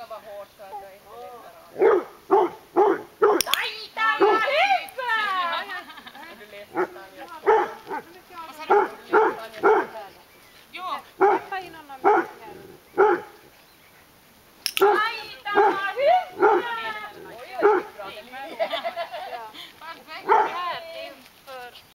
ska vara hårt för att jag inte Är du